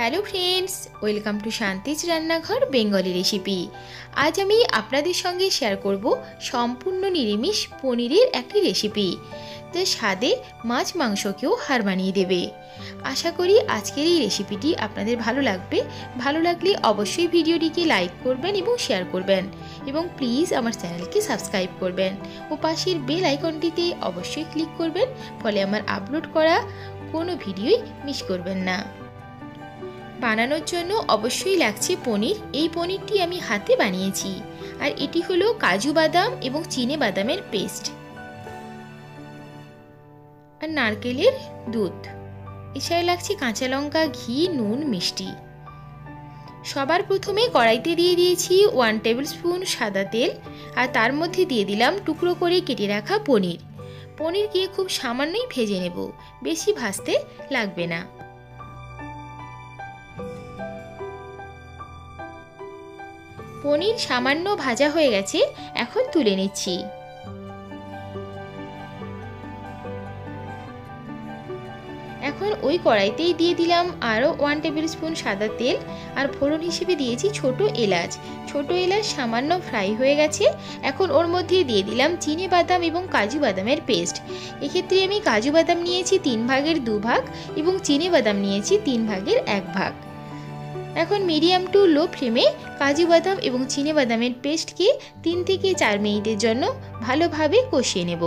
Hello friends, welcome to Shanti's রান্নাঘর, Bengali recipe. আজ আমি আপনাদের সঙ্গে শেয়ার করব সম্পূর্ণ নিরামিষ পনিরের একটি রেসিপি। যা স্বাদে মাছ মাংসকেও হার মানিয়ে দেবে। আশা করি আজকের এই রেসিপিটি আপনাদের ভালো লাগবে। ভালো লাগলে অবশ্যই ভিডিওটিকে লাইক করবেন এবং শেয়ার করবেন এবং প্লিজ আমার চ্যানেলকে সাবস্ক্রাইব করবেন। ও পাশের বেল আইকনটিতে অবশ্যই ক্লিক করবেন, ফলে আমার আপলোড করা কোনো ভিডিওই মিস করবেন না। বানানোর জন্য অবশ্যই লাগছে পনির। এই পনিরটি আমি হাতে বানিয়েছি। আর এটি হলো কাজু বাদাম এবং চিনে বাদামের পেস্ট। আর নারকেলের দুধ। এছাড়া লাগছে কাঁচা লঙ্কা, ঘি, নুন, মিষ্টি। সবার প্রথমে কড়াইতে দিয়ে দিয়েছি ওয়ান টেবিল স্পুন সাদা তেল। আর তার মধ্যে দিয়ে দিলাম টুকরো করে কেটে রাখা পনির। পনিরকে খুব সামান্যই ভেজে নেব। বেশি ভাজতে লাগবে না। পনির সামান্য ভাজা হয়ে গেছে, এখন তুলে নিচ্ছি। এখন ওই কড়াইতেই দিয়ে দিলাম আরও ওয়ান টেবিল স্পুন সাদা তেল, আর ফোড়ন হিসেবে দিয়েছি ছোট এলাচ। ছোট এলাচ সামান্য ফ্রাই হয়ে গেছে, এখন ওর মধ্যে দিয়ে দিলাম চিনে বাদাম এবং কাজু বাদামের পেস্ট এক্ষেত্রে আমি কাজু বাদাম নিয়েছি তিন ভাগের দু ভাগ এবং চিনে বাদাম নিয়েছি তিন ভাগের এক ভাগ। এখন মিডিয়াম টু লো ফ্লেমে কাজু বাদাম এবং চিনে বাদামের পেস্টকে তিন থেকে চার মিনিটের জন্য ভালোভাবে কষিয়ে নেব।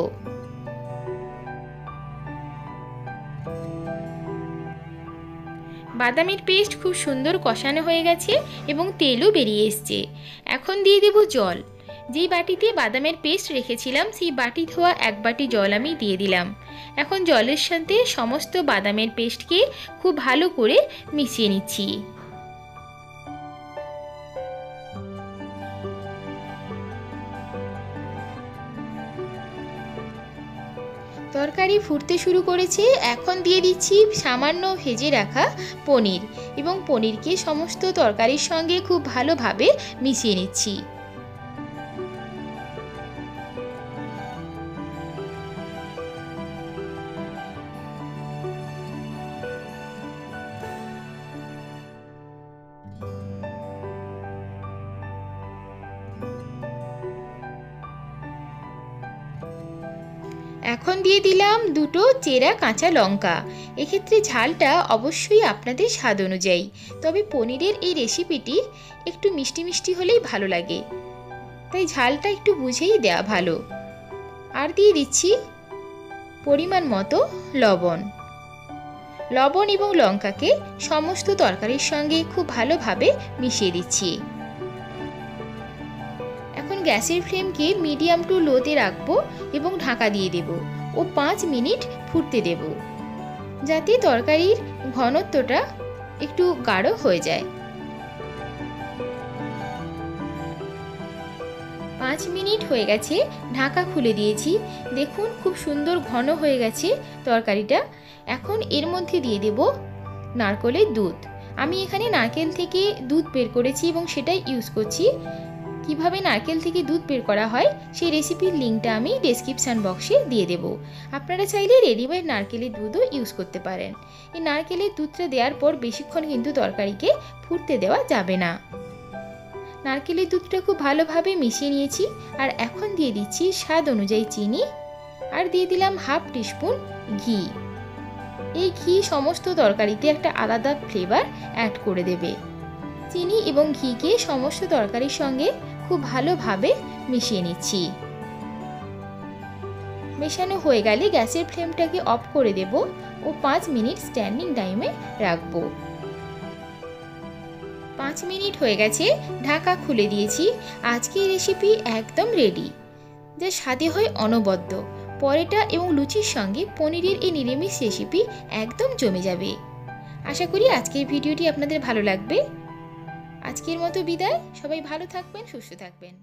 বাদামের পেস্ট খুব সুন্দর কষানো হয়ে গেছে এবং তেলও বেরিয়ে এসছে। এখন দিয়ে দেব জল। যেই বাটিতে বাদামের পেস্ট রেখেছিলাম, সেই বাটি ধোয়া এক বাটি জল আমি দিয়ে দিলাম। এখন জলের সাথে সমস্ত বাদামের পেস্টকে খুব ভালো করে মিশিয়ে নিচ্ছি। তরকারি ফুটতে শুরু করেছে, এখন দিয়ে দিচ্ছি সামান্য ভেজে রাখা পনির এবং পনিরকে সমস্ত তরকারির সঙ্গে খুব ভালোভাবে মিশিয়ে নিচ্ছি। এখন দিয়ে দিলাম দুটো চেরা কাঁচা লঙ্কা। এক্ষেত্রে ঝালটা অবশ্যই আপনাদের স্বাদ অনুযায়ী। তবে পনিরের এই রেসিপিটি একটু মিষ্টি মিষ্টি হলেই ভালো লাগে। তাই ঝালটা একটু বুঝেই দেওয়া ভালো। আর দিয়ে দিচ্ছি পরিমাণ মতো লবণ। লবণ এবং লঙ্কাকে সমস্ত তরকারির সঙ্গে খুব ভালোভাবে মিশিয়ে দিচ্ছি। গ্যাসের ফ্লেমকে মিডিয়াম টু লোতে রাখব এবং ঢাকা দিয়ে দেব ও পাঁচ মিনিট ফুটতে দেব। যাতে তরকারির ঘনত্বটা একটু গাঢ় হয়ে যায়। পাঁচ মিনিট হয়ে গেছে, ঢাকা খুলে দিয়েছি। দেখুন, খুব সুন্দর ঘন হয়ে গেছে তরকারিটা। এখন এর মধ্যে দিয়ে দেব নারকলের দুধ। আমি এখানে নারকেল থেকে দুধ বের করেছি এবং সেটাই ইউজ করছি। কীভাবে নারকেল থেকে দুধ বের করা হয়, সেই রেসিপির লিঙ্কটা আমি ডেসক্রিপশান বক্সে দিয়ে দেব। আপনারা চাইলে রেডিমেড নারকেলের দুধও ইউজ করতে পারেন। এই নারকেলের দুধটা দেওয়ার পর বেশিক্ষণ কিন্তু তরকারিকে ফুটতে দেওয়া যাবে না। নারকেলের দুধটা খুব ভালোভাবে মিশিয়ে নিয়েছি, আর এখন দিয়ে দিচ্ছি স্বাদ অনুযায়ী চিনি, আর দিয়ে দিলাম হাফ টিস্পুন ঘি। এই ঘি সমস্ত তরকারিতে একটা আলাদা ফ্লেভার অ্যাড করে দেবে। চিনি এবং ঘিকে সমস্ত তরকারির সঙ্গে খুব ভালোভাবে মিশিয়ে নিচ্ছি। মেশানো হয়ে গেলে গ্যাসের ফ্লেমটাকে অফ করে দেব ও পাঁচ মিনিট স্ট্যান্ডিং টাইমে রাখব। পাঁচ মিনিট হয়ে গেছে, ঢাকা খুলে দিয়েছি। আজকের রেসিপি একদম রেডি। যা স্বাদে হয় অনবদ্য। পরেটা এবং লুচির সঙ্গে পনিরের এই নিরামিষ রেসিপি একদম জমে যাবে। আশা করি আজকের ভিডিওটি আপনাদের ভালো লাগবে। আজকের মতো বিদায়। সবাই ভালো থাকবেন সুস্থ থাকবেন।